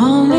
Oh.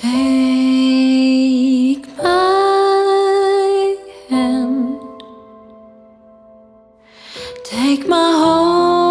Take my hand, take my whole.